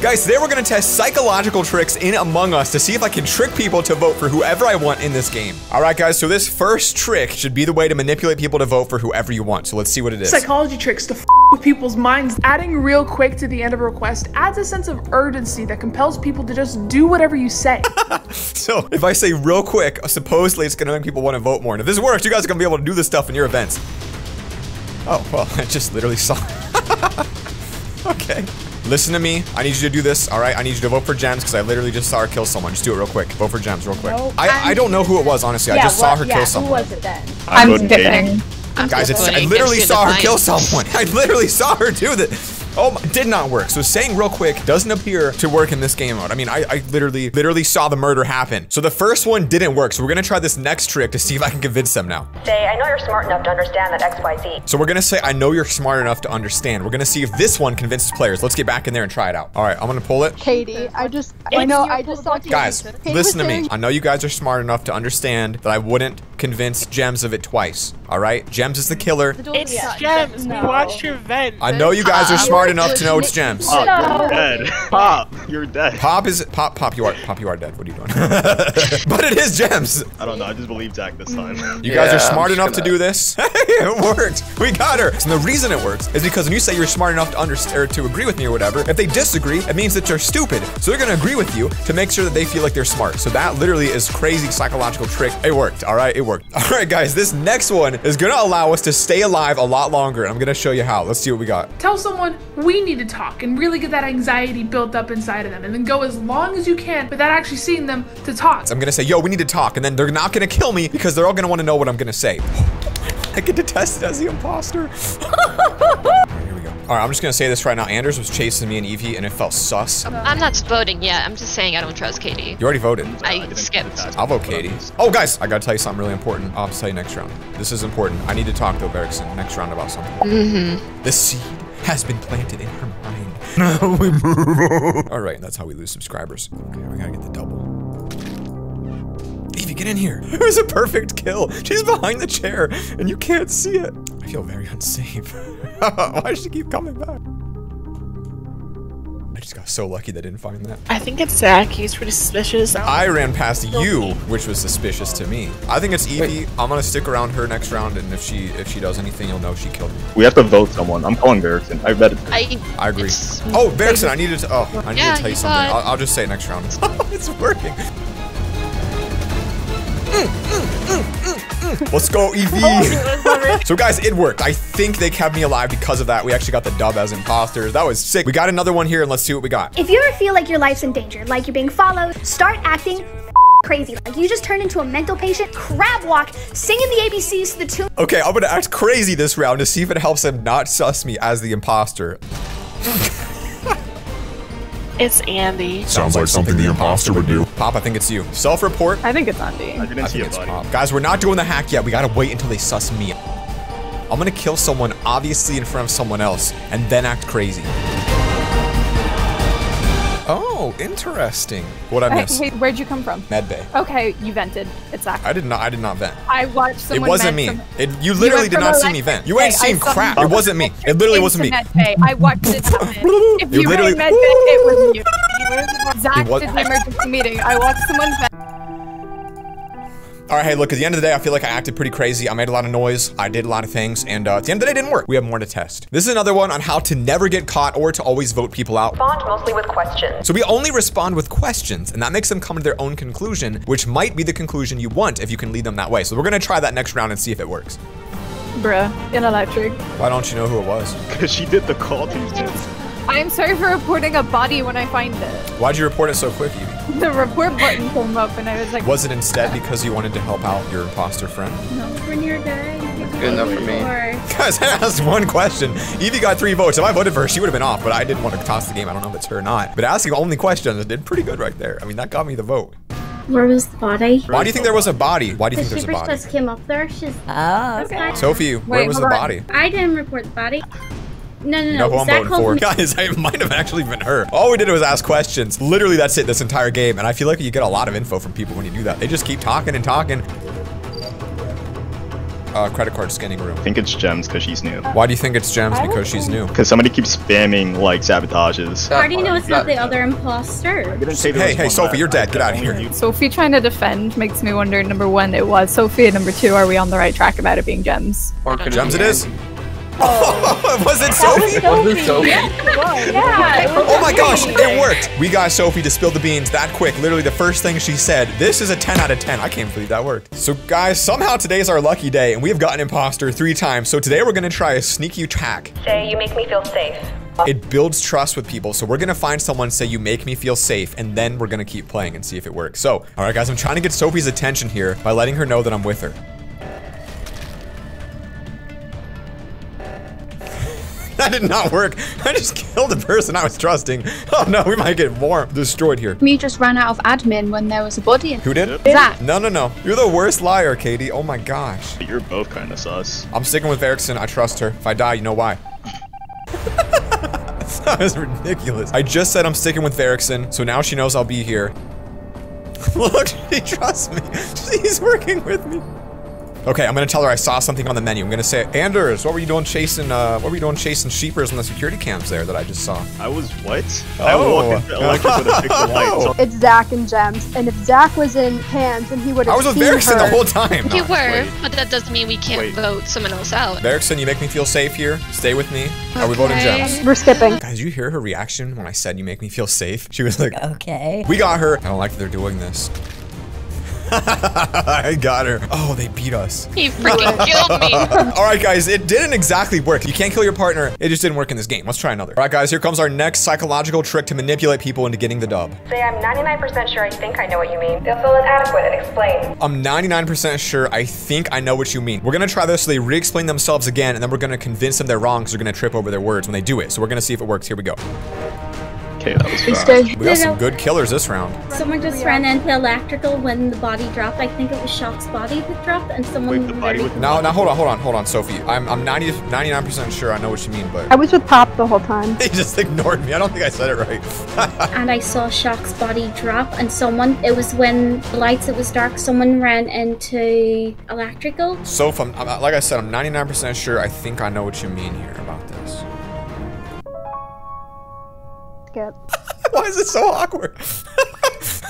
Guys, today we're gonna test psychological tricks in Among Us to see if I can trick people to vote for whoever I want in this game. All right, guys, so this first trick should be the way to manipulate people to vote for whoever you want. So let's see what it is. Psychology tricks to f with people's minds. Adding real quick to the end of a request adds a sense of urgency that compels people to just do whatever you say. So if I say real quick, supposedly it's gonna make people want to vote more. And if this works, you guys are gonna be able to do this stuff in your events. Oh, well, I just literally saw. okay. Listen to me. I need you to do this. All right. I need you to vote for Gems because I literally just saw her kill someone. Just do it real quick. Vote for Gems real quick. No, I, I don't know who it was, honestly. I Yeah, just saw her yeah, kill Who someone. was it then? I'm voting skipping. Guys, it's, I literally saw her kill someone. I literally saw her do that. Oh, my, did not work. So saying real quick doesn't appear to work in this game mode. I mean, I, I literally, literally saw the murder happen. So the first one didn't work. So we're gonna try this next trick to see if I can convince them now. Say, I know you're smart enough to understand that XYZ. So we're gonna say, I know you're smart enough to understand. We're gonna see if this one convinces players. Let's get back in there and try it out. All right, I'm gonna pull it. Katie, I just, I know, I just saw Katie. Guys, Katie listen to me. I know you guys are smart enough to understand that I wouldn't convince Gems of it twice. All right, Gems is the killer. It's Yeah. Gems. No. We watched your vent. I know you guys are Um, smart enough to know it's Gems. Oh, no. You're dead. Pop, you're dead. Pop is pop. Pop, you are pop. You are dead. What are you doing? but it is Gems. I don't know. I just believe Zach this time. You guys Yeah, are smart enough to gonna- do this. It worked. We got her. And the reason it works is because when you say you're smart enough to understand or to agree with me or whatever, if they disagree, it means that you're stupid. So they're gonna agree with you to make sure that they feel like they're smart. So that literally is crazy psychological trick. It worked. All right, it worked. All right, guys. This next one is gonna allow us to stay alive a lot longer. And I'm gonna show you how. Let's see what we got. Tell someone we need to talk and really get that anxiety built up inside of them and then go as long as you can without actually seeing them to talk. I'm gonna say, yo, we need to talk, and then they're not gonna kill me because they're all gonna want to know what I'm gonna say. I get to test as the imposter. Alright, here we go. All right, I'm just gonna say this right now. Anders was chasing me and Evie, and it felt sus. I'm not voting yet. I'm just saying I don't trust Katie. You already voted. I skipped. I'll vote Katie. Oh, guys, I gotta tell you something really important. I'll tell you next round. This is important. I need to talk to Bergson next round about something. Mm-hmm. The seed has been planted in her mind. Now we move on. All right, that's how we lose subscribers. Okay, we gotta get the double. Evie, get in here. It was a perfect kill. She's behind the chair, and you can't see it. I feel very unsafe. Why does she keep coming back? I just got so lucky they didn't find that. I think it's Zach. He's pretty suspicious. I ran past you, which was suspicious to me. I think it's Evie. I'm gonna stick around her next round, and if she if she does anything, you'll know she killed me. We have to vote someone. I'm calling Erickson. I bet. I. I agree. Oh, Bergson, I needed to. Oh, I need Yeah, to tell you you something. I'll, I'll just say it next round. it's working. Mm, mm, mm. Let's go, Evie. Oh, so, guys, it worked. I think they kept me alive because of that. We actually got the dub as imposters. That was sick. We got another one here, and let's see what we got. If you ever feel like your life's in danger, like you're being followed, start acting crazy. Like you just turned into a mental patient, crab walk, singing the ABCs to the tune Okay, I'm gonna act crazy this round to see if it helps them not sus me as the imposter. It's Andy. Sounds like something the imposter would do. Pop, I think it's you. Self-report. I think it's Andy. I didn't I see think it, it's buddy. Pop. Guys, we're not doing the hack yet. We gotta wait until they suss me. I'm gonna kill someone obviously in front of someone else and then act crazy. Oh, interesting. What I Hey, miss? hey, where'd you come from? Med Bay. Okay, you vented. It's Zach. I did not. I did not vent. I watched someone. It wasn't me. It, you literally went did not see me vent. You ain't seen crap. It wasn't me. It literally wasn't me. medbay. I watched it happen. If You you were literally- in medbay, it was you. Zach was- did the emergency meeting. I watched someone vent. All right, hey, look, at the end of the day, I feel like I acted pretty crazy. I made a lot of noise. I did a lot of things. And uh, at the end of the day, it didn't work. We have more to test. This is another one on how to never get caught or to always vote people out. Respond mostly with questions. So we only respond with questions, and that makes them come to their own conclusion, which might be the conclusion you want if you can lead them that way. So we're gonna try that next round and see if it works. Bruh, in electric. Why don't you know who it was? Because she did the call Tuesday. I'm sorry for reporting a body when I find it. Why'd you report it so quick, Evie? The report button came up and I was like, Was it instead because you wanted to help out your imposter friend? No, when you're done, Good enough for me. Guys, I asked one question. Evie got three votes. If I voted for her, she would have been off, but I didn't want to toss the game. I don't know if it's her or not. But asking the only questions did pretty good right there. I mean, that got me the vote. Where was the body? Why do you think there was a body? Why do you The think there's a super body? just came up there. She's. Oh, okay. Sophie, where Wait, was the on. body? I didn't report the body. No, no, no. You know who I'm voting for. me- Guys, I might have actually been her. All we did was ask questions. Literally, that's it this entire game. And I feel like you get a lot of info from people when you do that. They just keep talking and talking. uh, credit card scanning room? I think it's Gems because she's new. Why do you think it's Gems? Because she's new. Because somebody keeps spamming like sabotages. How do you know it's not the other imposter? Didn't say there Hey, hey, Sophie, you're dead. Get out of here. knew- Sophie trying to defend makes me wonder. Number one, it was Sophie, and number two, are we on the right track about it being gems? Or could Gems it is. Oh. was it Sophie? Was it Sophie? Oh my gosh, it worked. We got Sophie to spill the beans that quick. Literally the first thing she said. This is a 10 out of 10. I can't believe that worked. So guys, somehow today is our lucky day and we have gotten imposter three times. So today we're gonna try a sneaky attack. Say you make me feel safe. It builds trust with people. So we're gonna find someone say you make me feel safe and then we're gonna keep playing and see if it works. So, all right guys, I'm trying to get Sophie's attention here by letting her know that I'm with her. That did not work. I just killed the person I was trusting. Oh no, we might get more destroyed here. Me just ran out of admin when there was a body. Who did? Zach. No, no, no. You're the worst liar, Katie. Oh my gosh. You're both kind of sus. I'm sticking with Erickson. I trust her. If I die, you know why. that was ridiculous. I just said I'm sticking with Erickson, so now she knows I'll be here. Look, she trusts me. She's working with me. Okay, I'm gonna tell her I saw something on the menu. I'm gonna say, Anders, what were you doing chasing, uh, what were you doing chasing sheepers on the security cams there that I just saw? I was what? I Oh. walked into electric with a fixed light. So It's Zach and Gems, and if Zach was in hands, then he would have I was with seen Erickson the whole time. You No, were, wait. but that doesn't mean we can't Wait. vote someone else out. Erickson, you make me feel safe here. Stay with me. Are we voting Okay. gems? We're skipping. Guys, you hear her reaction when I said you make me feel safe? She was like, Okay. we got her. I don't like that they're doing this. I got her. Oh, they beat us. He freaking killed me. All right, guys, it didn't exactly work. You can't kill your partner. It just didn't work in this game. Let's try another. All right, guys, here comes our next psychological trick to manipulate people into getting the dub. Say I'm 99% sure I think I know what you mean. They'll feel inadequate and explain. I'm 99% sure I think I know what you mean. We're gonna try this so they re-explain themselves again, and then we're gonna convince them they're wrong because they're gonna trip over their words when they do it. So we're gonna see if it works. Here we go. Okay, that was fast. stay. We got some good killers this round. Someone just ran into electrical when the body dropped. I think it was Shock's body that dropped, and someone. Wait, the body really- with Now, now, hold on, hold on, hold on, Sophie. I'm, I'm 90, 99% sure I know what you mean, but I was with Pop the whole time. he just ignored me. I don't think I said it right. and I saw Shock's body drop, and someone. It was when the lights. It was dark. Someone ran into electrical. So, if I'm, I'm- like I said, I'm 99% sure I think I know what you mean here about this. Skip. Why is it so awkward?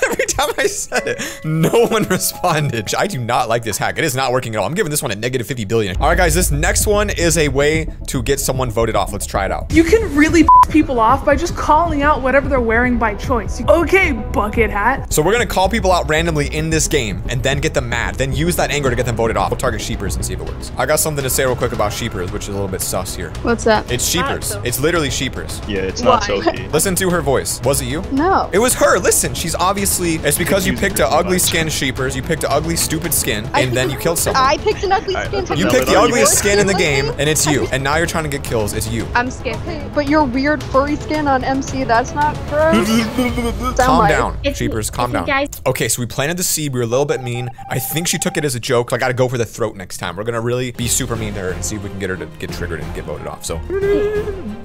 Every time I said it, no one responded. I do not like this hack. It is not working at all. I'm giving this one a negative 50 billion. All right, guys, this next one is a way to get someone voted off. Let's try it out. You can really people off by just calling out whatever they're wearing by choice. Okay, bucket hat. So we're gonna call people out randomly in this game and then get them mad. Then use that anger to get them voted off. We'll target sheepers and see if it works. I got something to say real quick about sheepers, which is a little bit sus here. What's that? It's sheepers. It's literally sheepers. Yeah, it's not Sophie. Listen to her voice. Was it you? No. It was her. Listen, she's obviously. It's because you picked an ugly much. skin, sheepers. You picked an ugly, stupid skin, I and then you killed someone. I picked an ugly skin. that's You picked the ugliest skin in the game, and it's you. And now you're trying to get kills. It's you. I'm skipping. But your weird furry skin on MC, that's not gross. calm down, If you- sheepers. Calm down. guys- Okay, so we planted the seed. We were a little bit mean. I think she took it as a joke. I got to go for the throat next time. We're gonna really be super mean to her and see if we can get her to get triggered and get voted off. So.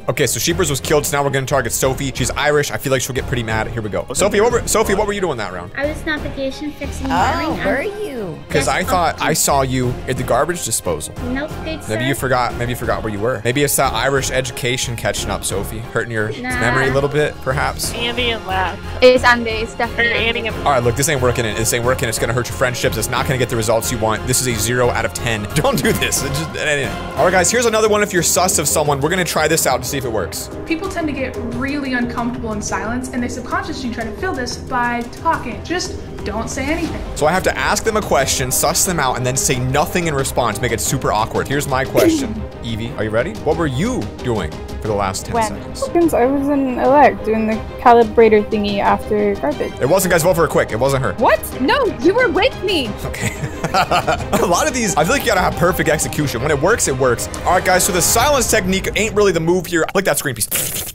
Okay, so Sheepers was killed, so now we're gonna target Sophie. She's Irish. I feel like she'll get pretty mad. Here we go. Sophie, what were Sophie? What were you doing that round? I was navigation fixing Oh, wiring. were and- you? Because I thought I saw you at the garbage disposal. Nope, good sir. Maybe you forgot. Maybe you forgot where you were. Maybe it's that Irish education catching up, Sophie, hurting your Nah. memory a little bit, perhaps. Andy and Lab. It's Andy. It's Or definitely Andy and All right, look, this ain't working. This ain't working. It's gonna hurt your friendships. It's not gonna get the results you want. This is a zero out of ten. Don't do this. It just, all right, guys. Here's another one. If you're sus of someone, we're gonna try this out to see if it works. People tend to get really uncomfortable in silence, and they subconsciously try to fill this by talking. Just don't say anything. So I have to ask them a question, suss them out, and then say nothing in response. Make it super awkward. Here's my question, Evie. Are you ready? What were you doing for the last ten seconds? Since I was in elect doing the calibrator thingy after garbage. It wasn't, guys. Vote for her quick. It wasn't her. What? No, you were with me. Okay. a lot of these, I feel like you gotta have perfect execution. When it works, it works. All right, guys. So the silence technique ain't really the move here. Click that screen piece.